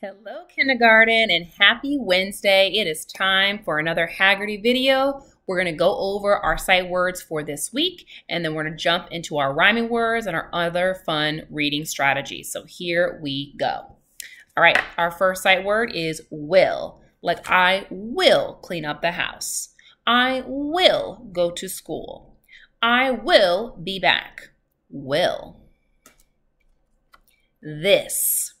Hello, kindergarten, and happy Wednesday. It is time for another Heggerty video. We're going to go over our sight words for this week, and then we're going to jump into our rhyming words and our other fun reading strategies. So here we go. All right, our first sight word is will, like I will clean up the house. I will go to school. I will be back. Will. This.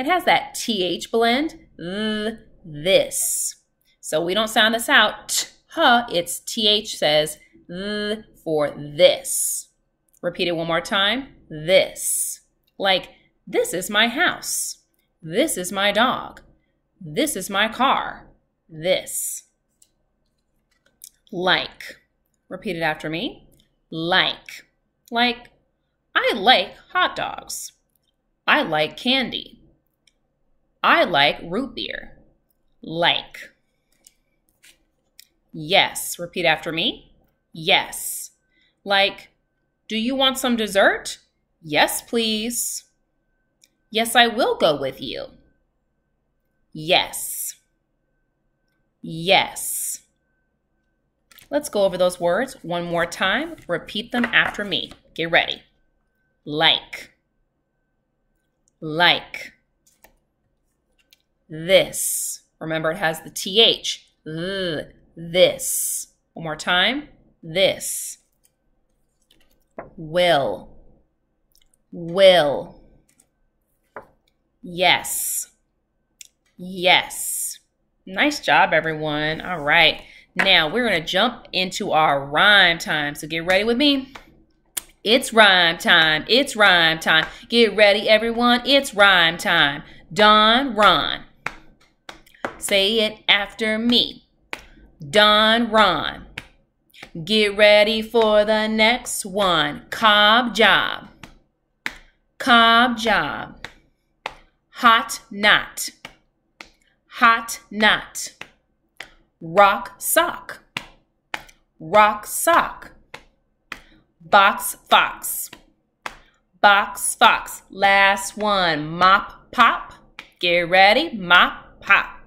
It has that TH blend, th, this. So we don't sound this out, t, huh, it's TH says th for this. Repeat it one more time, this. Like, this is my house. This is my dog. This is my car. This. Like. Repeat it after me. Like. Like, I like hot dogs. I like candy. I like root beer. Like. Yes. Repeat after me. Yes. Like, do you want some dessert? Yes, please. Yes, I will go with you. Yes. Yes. Let's go over those words one more time. Repeat them after me. Get ready. Like. Like this. Remember, it has the TH. Th, this. One more time. This. Will. Will. Yes. Yes. Nice job, everyone. All right. Now we're going to jump into our rhyme time. So get ready with me. It's rhyme time. It's rhyme time. Get ready, everyone. It's rhyme time. Don, Ron. Say it after me. Don Ron. Get ready for the next one. Cob job. Cob job. Hot knot. Hot knot. Rock sock. Rock sock. Box fox. Box fox. Last one. Mop pop. Get ready. Mop pop.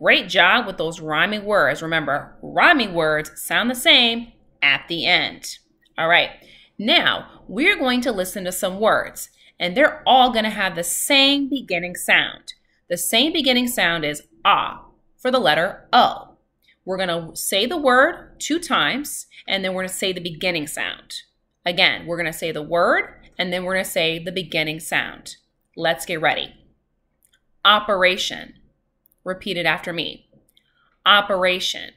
Great job with those rhyming words. Remember, rhyming words sound the same at the end. All right, now we're going to listen to some words, and they're all going to have the same beginning sound. The same beginning sound is ah for the letter O. We're going to say the word two times, and then we're going to say the beginning sound. Again, we're going to say the word, and then we're going to say the beginning sound. Let's get ready. Operation. Repeat it after me. Operation.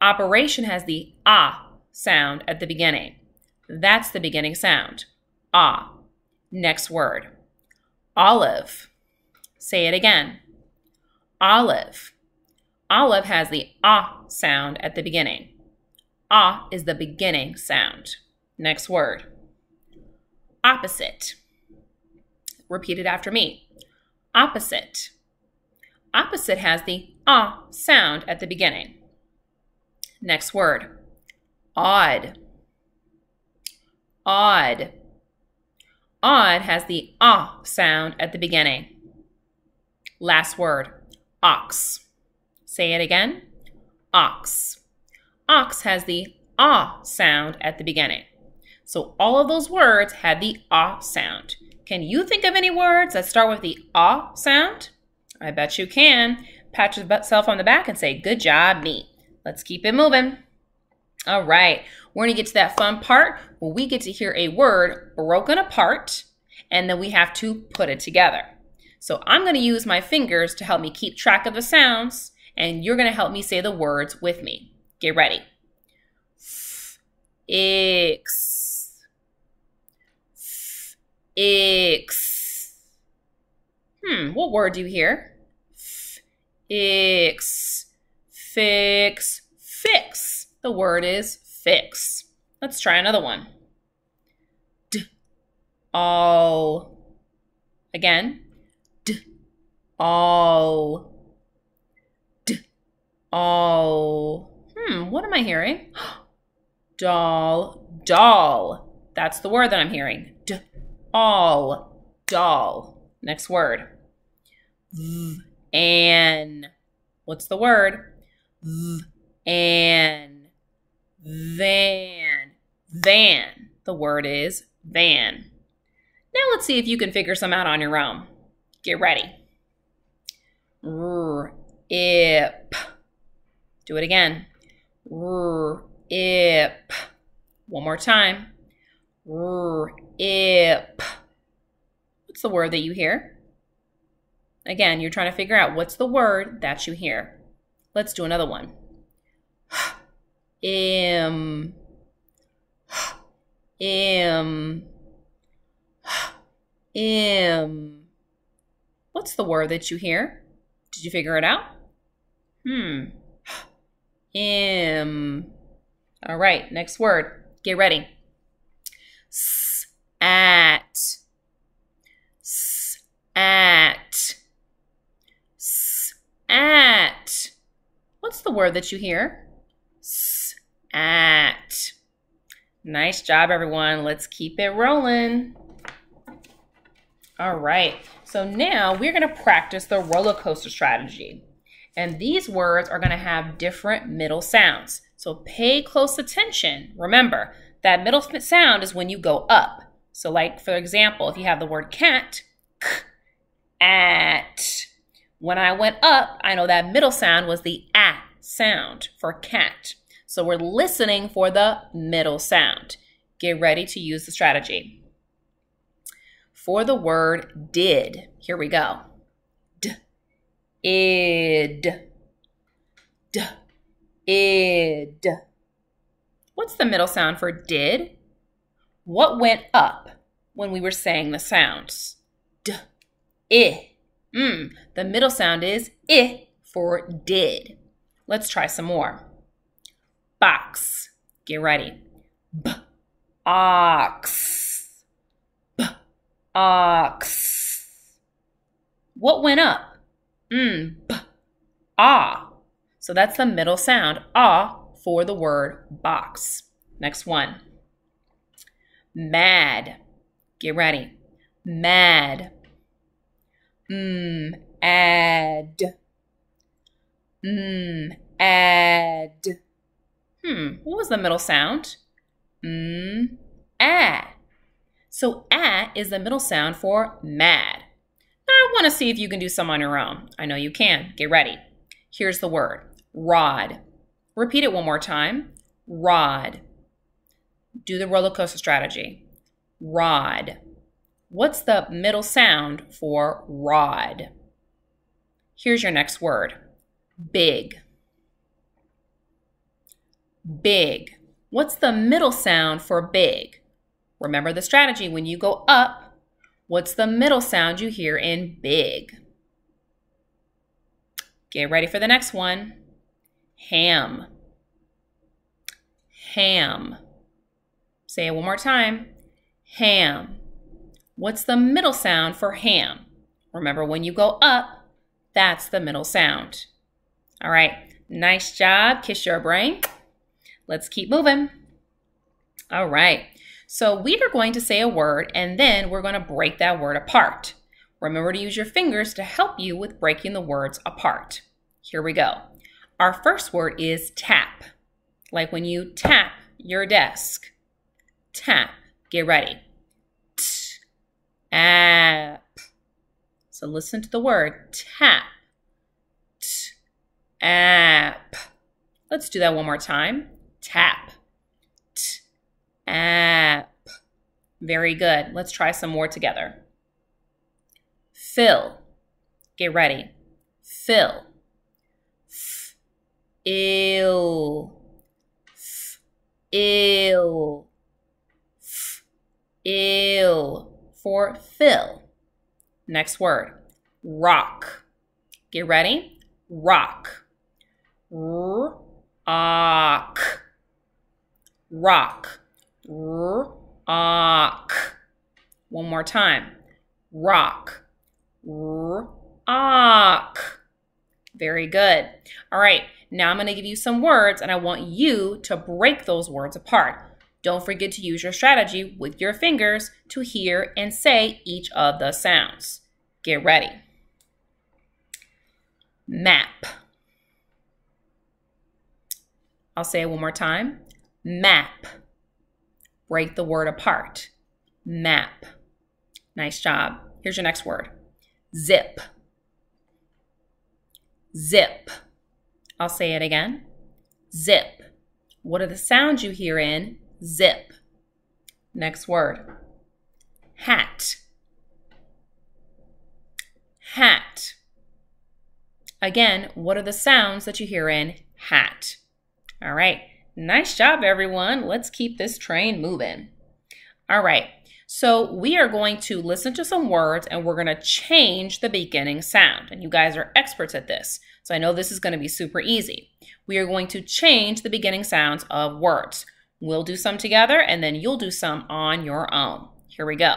Operation has the ah sound at the beginning. That's the beginning sound. Ah. Next word. Olive. Say it again. Olive. Olive has the ah sound at the beginning. Ah is the beginning sound. Next word. Opposite. Repeat it after me. Opposite. Opposite has the ah sound at the beginning. Next word, odd. Odd. Odd has the ah sound at the beginning. Last word, ox. Say it again, ox. Ox has the ah sound at the beginning. So all of those words had the ah sound. Can you think of any words that start with the ah sound? I bet you can. Pat yourself on the back and say, good job, me. Let's keep it moving. All right, we're gonna get to that fun part where we get to hear a word broken apart and then we have to put it together. So I'm gonna use my fingers to help me keep track of the sounds and you're gonna help me say the words with me. Get ready. X. X. Hmm, what word do you hear? Fix, fix, fix. The word is fix. Let's try another one. D, all. Again. D, all. D, all. Hmm, what am I hearing? Doll, doll. That's the word that I'm hearing. D, all, doll. Next word. and. What's the word? and. Van. Van. The word is van. Now let's see if you can figure some out on your own. Get ready. R. Do it again. R. One more time. R. What's the word that you hear? Again, you're trying to figure out what's the word that you hear. Let's do another one. Im. Im. Im. What's the word that you hear? Did you figure it out? Hmm. Im. All right, next word. Get ready. S at. At. S at. What's the word that you hear? S at. Nice job, everyone. Let's keep it rolling. All right, so now we're gonna practice the roller coaster strategy. And these words are gonna have different middle sounds. So pay close attention. Remember, that middle sound is when you go up. So like, for example, if you have the word cat, k, at. When I went up, I know that middle sound was the at sound for cat. So we're listening for the middle sound. Get ready to use the strategy. For the word did, here we go. D, id, d, id. What's the middle sound for did? What went up when we were saying the sounds? D, i. Mm, the middle sound is i for did. Let's try some more box. Get ready. B ox. B ox. What went up? Mm, b ah. So that's the middle sound, ah, for the word box. Next one. Mad. Get ready. Mad. Mm, add. Mm, add. Hmm, what was the middle sound? Mm, ah. So ah is the middle sound for mad. Now I want to see if you can do some on your own. I know you can. Get ready. Here's the word, rod. Repeat it one more time. Rod. Do the roller coaster strategy. Rod. What's the middle sound for rod? Here's your next word, big big. What's the middle sound for big? Remember the strategy. When you go up, what's the middle sound you hear in big? Get ready for the next one. Ham. Ham. Say it one more time. Ham. What's the middle sound for ham? Remember, when you go up, that's the middle sound. All right. Nice job. Kiss your brain. Let's keep moving. All right. So we are going to say a word and then we're going to break that word apart. Remember to use your fingers to help you with breaking the words apart. Here we go. Our first word is tap, like when you tap your desk. Tap. Get ready. T app. So listen to the word tap. T app. Let's do that one more time tap, t, app. Very good. Let's try some more together. Fill. Get ready. Fill. F, ill. F, ill. F, ill. For fill. Next word. Rock. Get ready. Rock. Rock rock, rock. One more time, rock, rock. Very good. All right, now I'm going to give you some words and I want you to break those words apart. Don't forget to use your strategy with your fingers to hear and say each of the sounds. Get ready. map. I'll say it one more time. Map. Break the word apart. Map. Nice job. Here's your next word. Zip. Zip. I'll say it again. Zip. What are the sounds you hear in zip? Next word. Hat. Hat. Again, what are the sounds that you hear in hat? All right. Nice job, everyone. Let's keep this train moving. All right. So we are going to listen to some words and we're going to change the beginning sound. And you guys are experts at this. So I know this is going to be super easy. We are going to change the beginning sounds of words. We'll do some together and then you'll do some on your own. Here we go.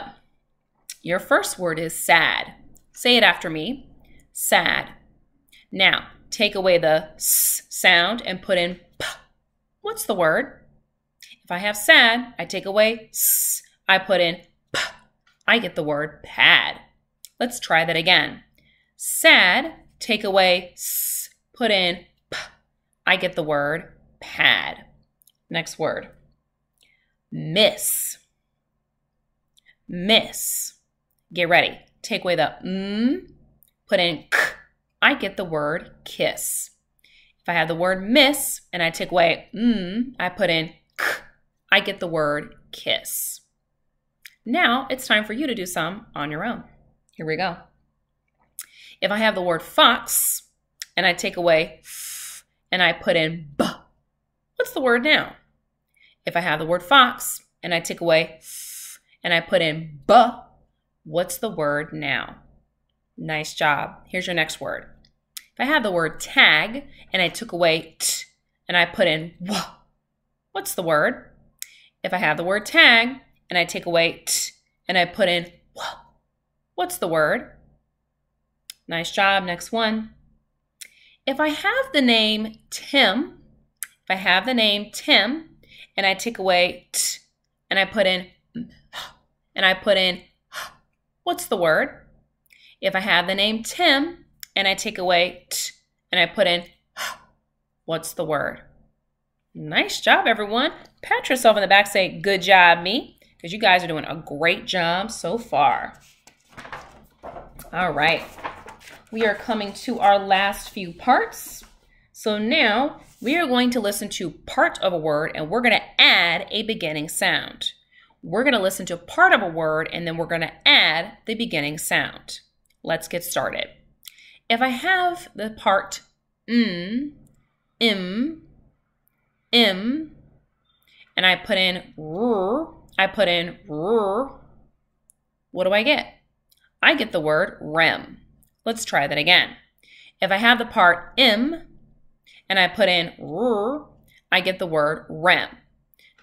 Your first word is sad. Say it after me. Sad. Now, take away the s sound and put in p. What's the word? If I have sad, I take away s I put in p. I get the word pad. Let's try that again. Sad, take away s, put in p. I get the word pad. Next word. Miss. Miss. Get ready. Take away the mm, put in k. I get the word kiss. If I have the word miss and I take away mm, I put in k. I get the word kiss. Now it's time for you to do some on your own. Here we go. If I have the word fox and I take away f and I put in b, what's the word now? If I have the word fox and I take away and I put in b, what's the word now? Nice job. Here's your next word. If I have the word tag and I took away t and I put in w, what's the word? If I have the word tag and I take away t and I put in what's the word? Nice job. Next one. If I have the name Tim, if I have the name Tim and I take away t and I put in and I put in what's the word? If I have the name Tim and I take away t and I put in what's the word? Nice job, everyone. Pat yourself in the back, say, good job, me because you guys are doing a great job so far. All right. We are coming to our last few parts. So now we are going to listen to part of a word and we're going to add a beginning sound. We're going to listen to part of a word and then we're going to add the beginning sound. Let's get started. If I have the part m, m, m, and I put in r, I put in r. What do I get? I get the word rem. Let's try that again. If I have the part im and I put in r, I get the word rem.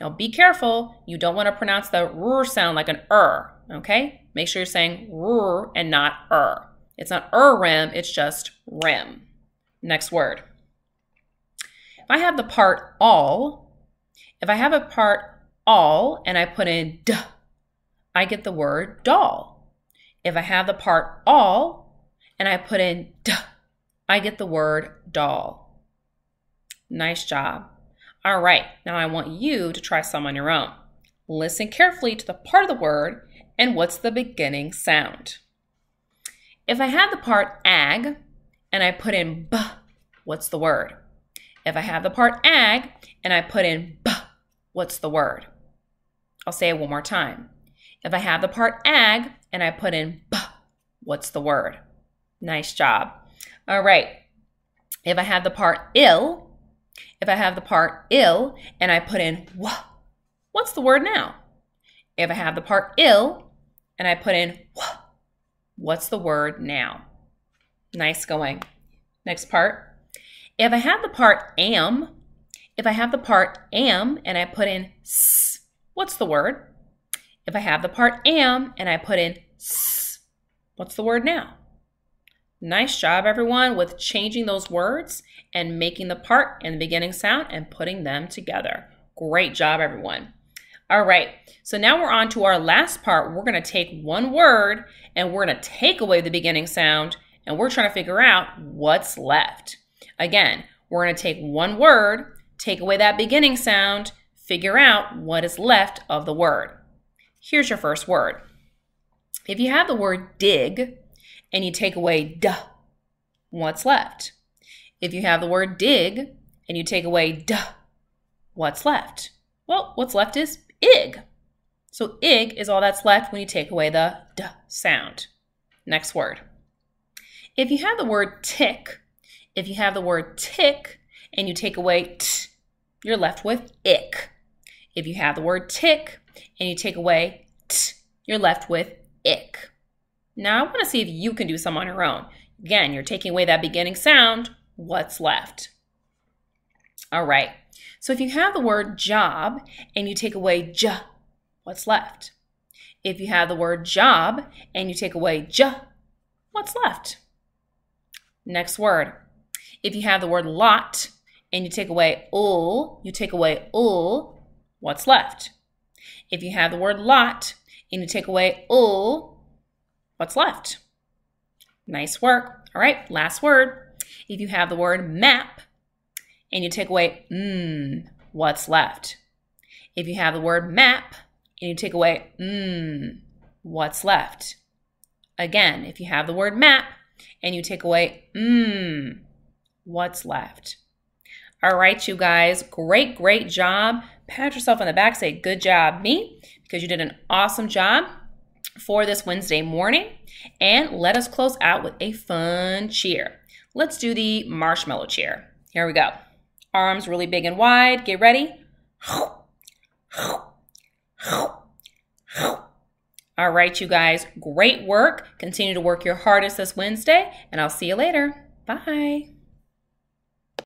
Now be careful, you don't want to pronounce the r sound like an er, okay? Make sure you're saying r and not er. It's not er rem, it's just rem. Next word. If I have the part all, if I have a part all and I put in d, I get the word doll. If I have the part all and I put in d, I get the word doll. Nice job. All right, now I want you to try some on your own. Listen carefully to the part of the word and what's the beginning sound. If I have the part ag and I put in b, what's the word? If I have the part ag and I put in b, what's the word? I'll say it one more time. If I have the part ag and I put in b, what's the word? Nice job. All right. If I have the part ill, if I have the part ill and I put in w, what's the word now? If I have the part ill and I put in w, what's the word now? Nice going. Next part. If I have the part am, if I have the part am and I put in s, what's the word? If I have the part am and I put in s, what's the word now? Nice job, everyone, with changing those words and making the part and the beginning sound and putting them together. Great job, everyone. All right, so now we're on to our last part. We're going to take one word and we're going to take away the beginning sound and we're trying to figure out what's left. Again, we're going to take one word, take away that beginning sound, figure out what is left of the word. Here's your first word. If you have the word dig and you take away duh, what's left? If you have the word dig and you take away duh, what's left? Well, what's left is ig. So ig is all that's left when you take away the duh sound. Next word. If you have the word tick, if you have the word tick and you take away t, you're left with ick. If you have the word tick and you take away t, you're left with ick. Now I want to see if you can do some on your own. Again, you're taking away that beginning sound. What's left? All right. So if you have the word job and you take away j, what's left? If you have the word job and you take away j, what's left? Next word. If you have the word lot and you take away ul, you take away ul, what's left? If you have the word lot and you take away ul, what's left? Nice work. All right, last word. If you have the word map and you take away mmm, what's left? If you have the word map and you take away mmm, what's left? Again, if you have the word map and you take away mmm, what's left? All right, you guys, great, great job. Pat yourself on the back, say good job, me, because you did an awesome job for this Wednesday morning. And let us close out with a fun cheer. Let's do the marshmallow cheer. Here we go. Arms really big and wide. Get ready. All right, you guys, great work. Continue to work your hardest this Wednesday, and I'll see you later. Bye.